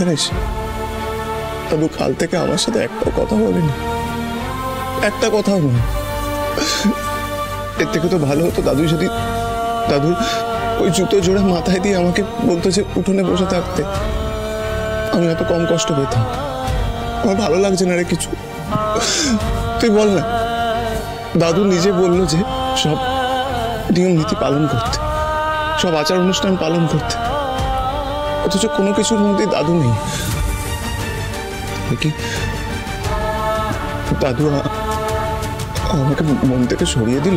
জানিস দাদু কাল থেকে আমার সাথে একটাও কথা বলেনি। একটা কথাও নয়। এর থেকে তো ভালো হতো দাদু যদি দাদু ওই জুতো জোড়া মাথায় দিয়ে আমাকে বলতো যে উঠোনে বসে থাকতে। আমি এত কম কষ্ট পেতাম। আমার ভালো লাগছে না রে কিছু। তুই বল না। দাদু নিজে বলল যে সব নিয়ম নীতি পালন করতে। সব আচার অনুষ্ঠান পালন করতে। অথচ কোনো কিছুর মধ্যে দাদু নেই। কি দাদু আমাকে মন থেকে সরিয়ে দিল?